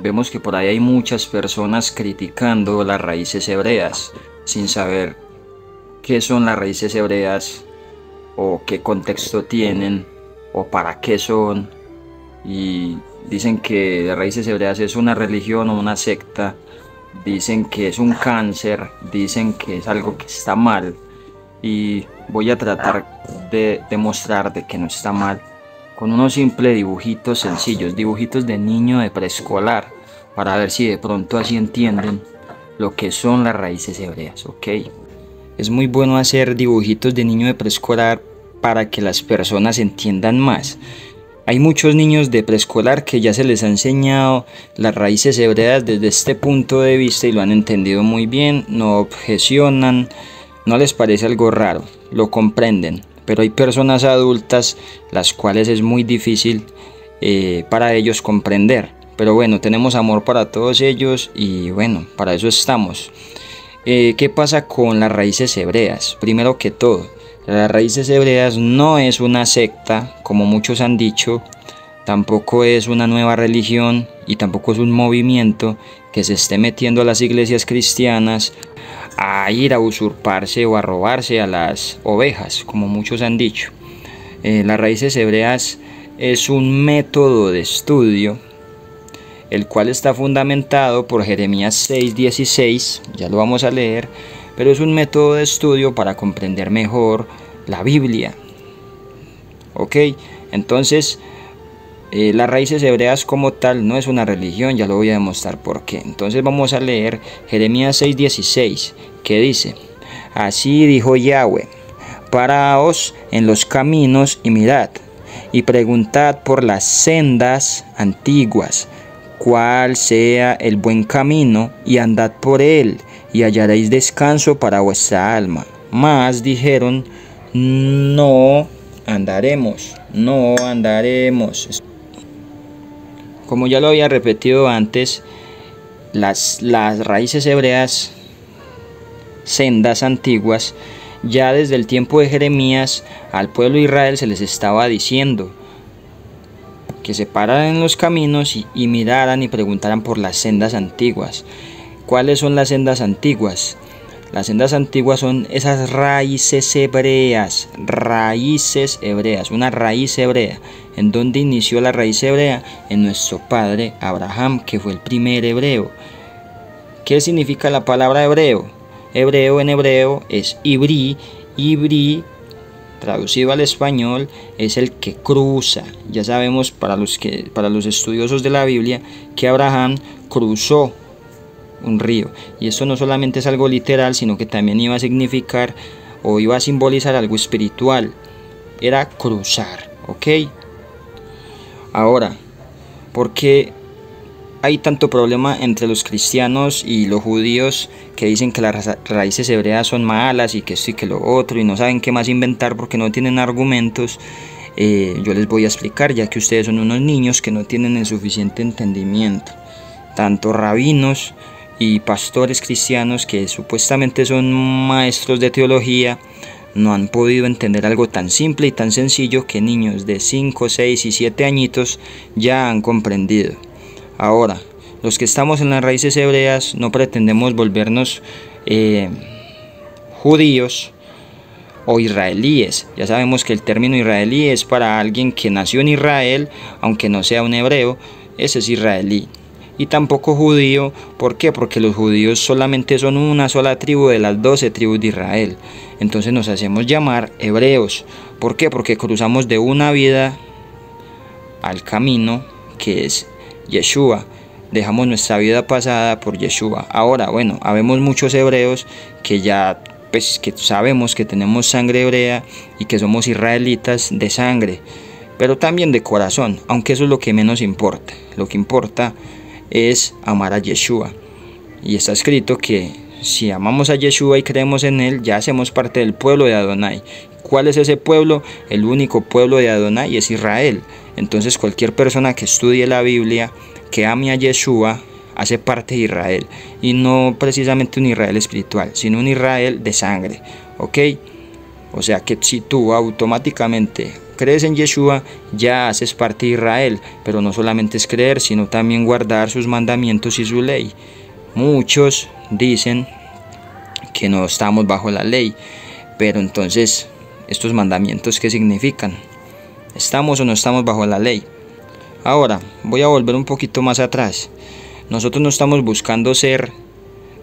vemos que por ahí hay muchas personas criticando las raíces hebreas sin saber qué son las raíces hebreas o qué contexto tienen o para qué son. Y dicen que las raíces hebreas es una religión o una secta. Dicen que es un cáncer. Dicen que es algo que está mal. Y voy a tratar de demostrar de que no está mal con unos simples dibujitos sencillos, dibujitos de niño de preescolar, para ver si de pronto así entienden lo que son las raíces hebreas, ¿ok? Es muy bueno hacer dibujitos de niño de preescolar para que las personas entiendan más. Hay muchos niños de preescolar que ya se les ha enseñado las raíces hebreas desde este punto de vista y lo han entendido muy bien, no objecionan, no les parece algo raro, lo comprenden pero hay personas adultas las cuales es muy difícil eh, para ellos comprender. Pero bueno, tenemos amor para todos ellos y bueno, para eso estamos. Eh, ¿Qué pasa con las raíces hebreas? Primero que todo, las raíces hebreas no es una secta, como muchos han dicho, tampoco es una nueva religión y tampoco es un movimiento que se esté metiendo a las iglesias cristianas a ir a usurparse o a robarse a las ovejas, como muchos han dicho. Eh, las raíces hebreas es un método de estudio, el cual está fundamentado por Jeremías 6:16, ya lo vamos a leer, pero es un método de estudio para comprender mejor la Biblia. ¿Ok? Entonces, eh, las raíces hebreas como tal no es una religión, ya lo voy a demostrar por qué. Entonces vamos a leer Jeremías 6:16, que dice, Así dijo Yahweh, paraos en los caminos y mirad, y preguntad por las sendas antiguas, cuál sea el buen camino, y andad por él, y hallaréis descanso para vuestra alma. Mas dijeron, no andaremos, no andaremos. Como ya lo había repetido antes, las, las raíces hebreas, sendas antiguas, ya desde el tiempo de Jeremías al pueblo de Israel se les estaba diciendo que se pararan en los caminos y, y miraran y preguntaran por las sendas antiguas. ¿Cuáles son las sendas antiguas? Las sendas antiguas son esas raíces hebreas, raíces hebreas, una raíz hebrea. ¿En dónde inició la raíz hebrea? En nuestro padre Abraham, que fue el primer hebreo. ¿Qué significa la palabra hebreo? Hebreo en hebreo es ibrí, ibrí traducido al español es el que cruza. Ya sabemos para los que para los estudiosos de la Biblia que Abraham cruzó un río. Y esto no solamente es algo literal, sino que también iba a significar o iba a simbolizar algo espiritual. Era cruzar, ¿ok? Ahora, ¿por qué hay tanto problema entre los cristianos y los judíos que dicen que las raíces hebreas son malas y que esto y que lo otro y no saben qué más inventar porque no tienen argumentos? Eh, yo les voy a explicar ya que ustedes son unos niños que no tienen el suficiente entendimiento. Tanto rabinos y pastores cristianos que supuestamente son maestros de teología no han podido entender algo tan simple y tan sencillo que niños de 5, 6 y 7 añitos ya han comprendido. Ahora, los que estamos en las raíces hebreas no pretendemos volvernos eh, judíos o israelíes. Ya sabemos que el término israelí es para alguien que nació en Israel, aunque no sea un hebreo, ese es israelí y tampoco judío. ¿Por qué? Porque los judíos solamente son una sola tribu de las doce tribus de Israel. Entonces nos hacemos llamar hebreos. ¿Por qué? Porque cruzamos de una vida al camino que es Yeshua. Dejamos nuestra vida pasada por Yeshua. Ahora, bueno, habemos muchos hebreos que ya pues que sabemos que tenemos sangre hebrea y que somos israelitas de sangre, pero también de corazón, aunque eso es lo que menos importa. Lo que importa es amar a Yeshua. Y está escrito que si amamos a Yeshua y creemos en Él, ya hacemos parte del pueblo de Adonai. ¿Cuál es ese pueblo? El único pueblo de Adonai es Israel. Entonces cualquier persona que estudie la Biblia, que ame a Yeshua, hace parte de Israel. Y no precisamente un Israel espiritual, sino un Israel de sangre. ¿Ok? O sea que si tú automáticamente crees en Yeshua, ya haces parte de Israel, pero no solamente es creer, sino también guardar sus mandamientos y su ley. Muchos dicen que no estamos bajo la ley, pero entonces, ¿estos mandamientos qué significan? ¿Estamos o no estamos bajo la ley? Ahora, voy a volver un poquito más atrás. Nosotros no estamos buscando ser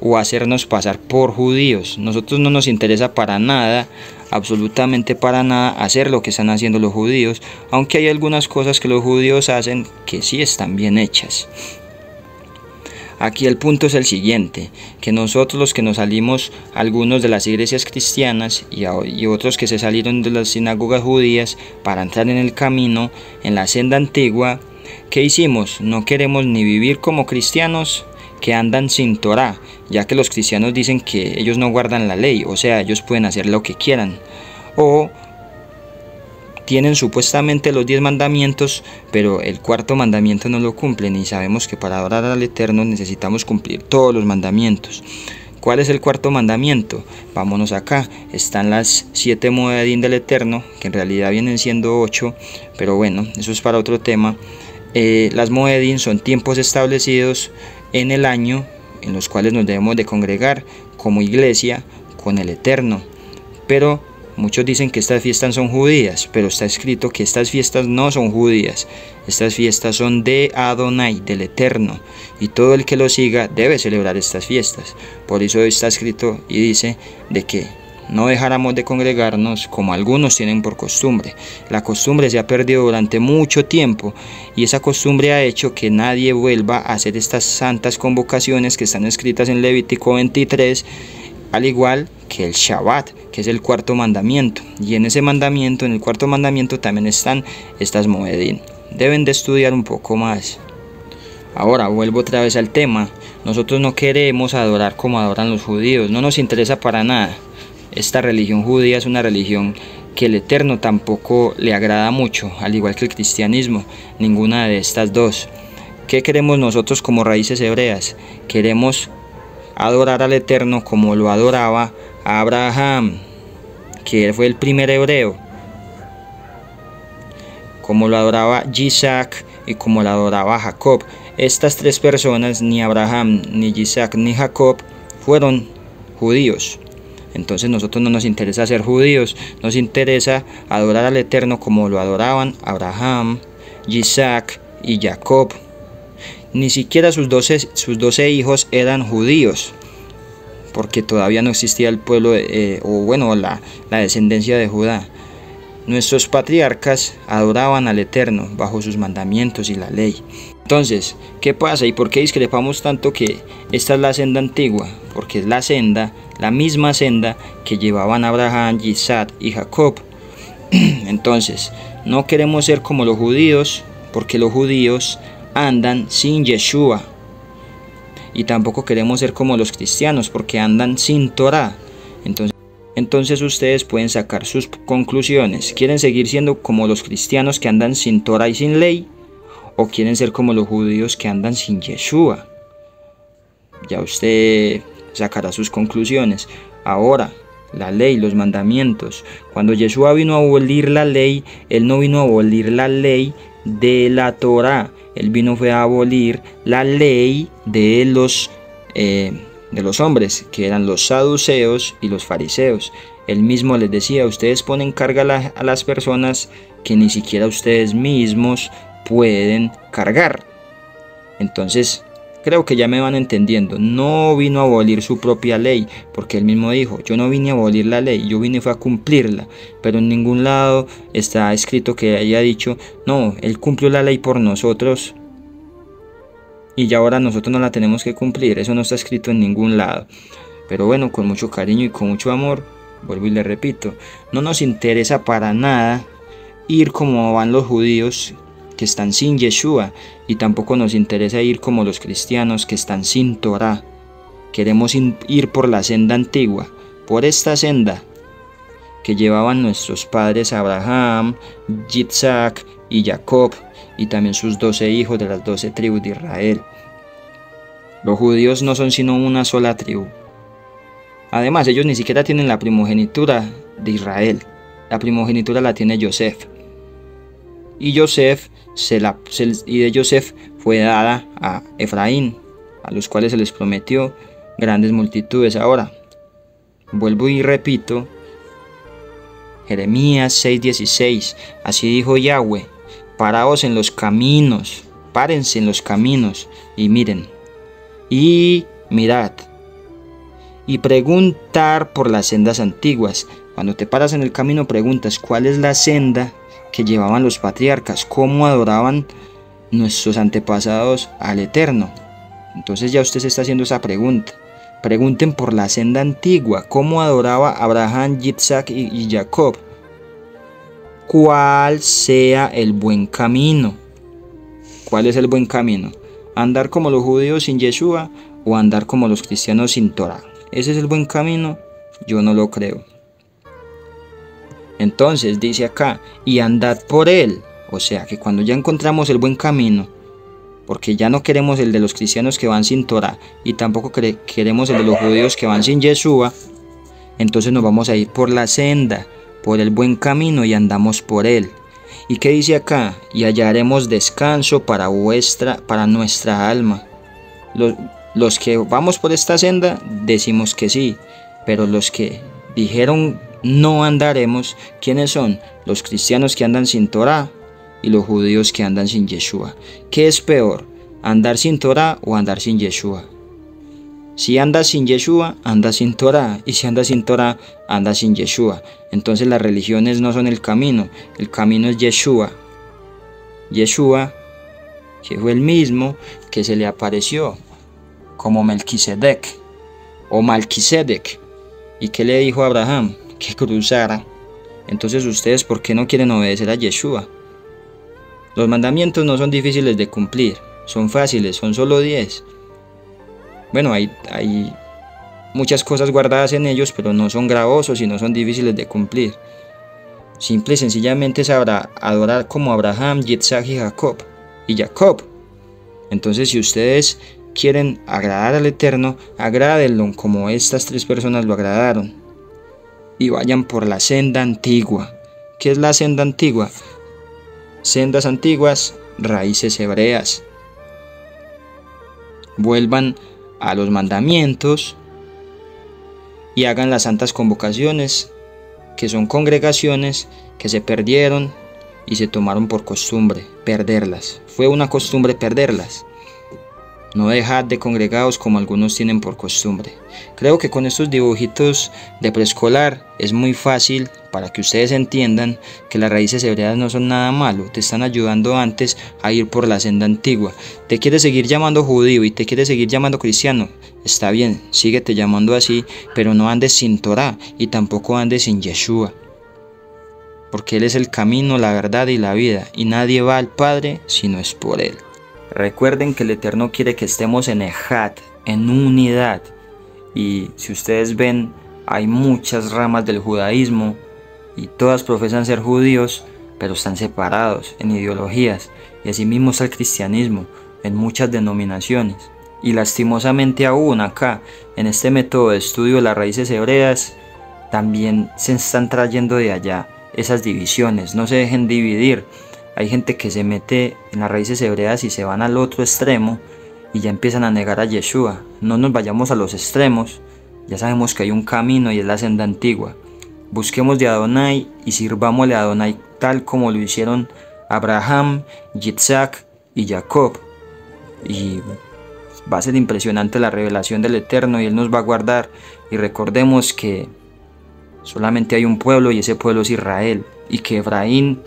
o hacernos pasar por judíos. Nosotros no nos interesa para nada, absolutamente para nada, hacer lo que están haciendo los judíos, aunque hay algunas cosas que los judíos hacen que sí están bien hechas. Aquí el punto es el siguiente, que nosotros los que nos salimos, algunos de las iglesias cristianas y, otros que se salieron de las sinagogas judías para entrar en el camino, en la senda antigua, ¿qué hicimos? No queremos ni vivir como cristianos que andan sin Torah, ya que los cristianos dicen que ellos no guardan la ley, o sea, ellos pueden hacer lo que quieran. O tienen supuestamente los diez mandamientos, pero el cuarto mandamiento no lo cumplen y sabemos que para adorar al Eterno necesitamos cumplir todos los mandamientos. ¿Cuál es el cuarto mandamiento? Vámonos acá. Están las siete moedín del Eterno, que en realidad vienen siendo ocho, pero bueno, eso es para otro tema. Eh, las moedín son tiempos establecidos en el año en los cuales nos debemos de congregar como iglesia con el Eterno. Pero Muchos dicen que estas fiestas son judías, pero está escrito que estas fiestas no son judías. Estas fiestas son de Adonai, del Eterno, y todo el que lo siga debe celebrar estas fiestas. Por eso está escrito y dice de que no dejáramos de congregarnos como algunos tienen por costumbre. La costumbre se ha perdido durante mucho tiempo y esa costumbre ha hecho que nadie vuelva a hacer estas santas convocaciones que están escritas en Levítico 23 al igual que el Shabbat, que es el cuarto mandamiento. Y en ese mandamiento, en el cuarto mandamiento también están estas moedín. Deben de estudiar un poco más. Ahora vuelvo otra vez al tema. Nosotros no queremos adorar como adoran los judíos, no nos interesa para nada. Esta religión judía es una religión que el Eterno tampoco le agrada mucho, al igual que el cristianismo, ninguna de estas dos. ¿Qué queremos nosotros como raíces hebreas? Queremos adorar al Eterno como lo adoraba Abraham, que fue el primer hebreo, como lo adoraba Isaac y como lo adoraba Jacob. Estas tres personas, ni Abraham, ni Isaac, ni Jacob, fueron judíos. Entonces nosotros no nos interesa ser judíos, nos interesa adorar al Eterno como lo adoraban Abraham, Isaac y Jacob. Ni siquiera sus doce, sus hijos eran judíos, porque todavía no existía el pueblo, eh, o bueno, la descendencia de Judá. Nuestros patriarcas adoraban al Eterno bajo sus mandamientos y la ley. Entonces, ¿qué pasa y por qué discrepamos tanto que esta es la senda antigua? Porque es la senda, la misma senda que llevaban Abraham, Isaac y Jacob. Entonces, no queremos ser como los judíos, porque los judíos andan sin Yeshua. Y tampoco queremos ser como los cristianos porque andan sin Torah. Entonces, entonces ustedes pueden sacar sus conclusiones. ¿Quieren seguir siendo como los cristianos que andan sin Torah y sin ley? ¿O quieren ser como los judíos que andan sin Yeshua? Ya usted sacará sus conclusiones. Ahora, la ley, los mandamientos. Cuando Yeshua vino a abolir la ley, Él no vino a abolir la ley de la Torah, él vino fue a abolir la ley de los, eh, de los hombres, que eran los saduceos y los fariseos. Él mismo les decía, ustedes ponen carga a las personas que ni siquiera ustedes mismos pueden cargar. Entonces, Creo que ya me van entendiendo. No vino a abolir su propia ley, porque él mismo dijo, yo no vine a abolir la ley, yo vine fue a cumplirla. Pero en ningún lado está escrito que haya dicho, no, él cumplió la ley por nosotros y ya ahora nosotros no la tenemos que cumplir. Eso no está escrito en ningún lado. Pero bueno, con mucho cariño y con mucho amor, vuelvo y le repito, no nos interesa para nada ir como van los judíos que están sin Yeshua y tampoco nos interesa ir como los cristianos que están sin Torah. Queremos ir por la senda antigua, por esta senda que llevaban nuestros padres Abraham, Yitzhak y Jacob y también sus doce hijos de las doce tribus de Israel. Los judíos no son sino una sola tribu. Además, ellos ni siquiera tienen la primogenitura de Israel. La primogenitura la tiene Joseph. y Joseph y de Joseph fue dada a Efraín, a los cuales se les prometió grandes multitudes. Ahora, vuelvo y repito, Jeremías 6:16, así dijo Yahweh, paraos en los caminos, párense en los caminos y miren, y mirad, y preguntar por las sendas antiguas. Cuando te paras en el camino preguntas cuál es la senda que llevaban los patriarcas, cómo adoraban nuestros antepasados al Eterno. Entonces ya usted se está haciendo esa pregunta. Pregunten por la senda antigua, cómo adoraba Abraham, Yitzhak y Jacob. ¿Cuál sea el buen camino? ¿Cuál es el buen camino? ¿Andar como los judíos sin Yeshua o andar como los cristianos sin Torah? ¿Ese es el buen camino? Yo no lo creo. Entonces dice acá, y andad por él. O sea que cuando ya encontramos el buen camino, porque ya no queremos el de los cristianos que van sin Torah y tampoco queremos el de los judíos que van sin Yeshua, entonces nos vamos a ir por la senda, por el buen camino y andamos por él. ¿Y qué dice acá? Y hallaremos descanso para vuestra, para nuestra alma. Los, los que vamos por esta senda decimos que sí, pero los que dijeron no andaremos, ¿quiénes son? Los cristianos que andan sin Torah y los judíos que andan sin Yeshua. ¿Qué es peor? ¿Andar sin Torah o andar sin Yeshua? Si andas sin Yeshua, andas sin Torah. Y si andas sin Torah, andas sin Yeshua. Entonces las religiones no son el camino. El camino es Yeshua. Yeshua, que fue el mismo que se le apareció como Melquisedec o Malquisedec. ¿Y qué le dijo a Abraham? Que cruzara. Entonces ustedes, ¿por qué no quieren obedecer a Yeshua? Los mandamientos no son difíciles de cumplir, son fáciles, son solo 10. Bueno, hay, hay muchas cosas guardadas en ellos, pero no son gravosos y no son difíciles de cumplir. Simple y sencillamente es adorar como Abraham, Yitzhak y Jacob. Y Jacob. Entonces, si ustedes quieren agradar al Eterno, agrádenlo como estas tres personas lo agradaron y vayan por la senda antigua. ¿Qué es la senda antigua? Sendas antiguas, raíces hebreas. Vuelvan a los mandamientos y hagan las santas convocaciones, que son congregaciones que se perdieron y se tomaron por costumbre perderlas. Fue una costumbre perderlas. No dejad de congregados como algunos tienen por costumbre. Creo que con estos dibujitos de preescolar es muy fácil para que ustedes entiendan que las raíces hebreas no son nada malo, te están ayudando antes a ir por la senda antigua. Te quieres seguir llamando judío y te quieres seguir llamando cristiano, está bien, síguete llamando así, pero no andes sin Torah y tampoco andes sin Yeshua. Porque Él es el camino, la verdad y la vida, y nadie va al Padre si no es por Él. Recuerden que el Eterno quiere que estemos en Ejad, en unidad. Y si ustedes ven, hay muchas ramas del judaísmo y todas profesan ser judíos, pero están separados en ideologías. Y así mismo está el cristianismo en muchas denominaciones. Y lastimosamente aún acá, en este método de estudio de las raíces hebreas, también se están trayendo de allá esas divisiones. No se dejen dividir hay gente que se mete en las raíces hebreas y se van al otro extremo y ya empiezan a negar a Yeshua. No nos vayamos a los extremos, ya sabemos que hay un camino y es la senda antigua. Busquemos de Adonai y sirvámosle a Adonai tal como lo hicieron Abraham, Yitzhak y Jacob. Y va a ser impresionante la revelación del Eterno y Él nos va a guardar. Y recordemos que solamente hay un pueblo y ese pueblo es Israel. Y que Efraín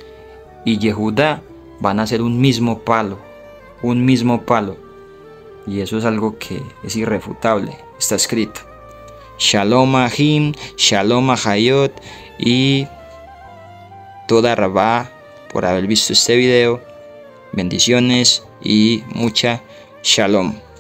y Yehudá van a ser un mismo palo, un mismo palo. Y eso es algo que es irrefutable, está escrito. Shalom Ahim, Shalom Ahayot y toda Rabá por haber visto este video. Bendiciones y mucha Shalom.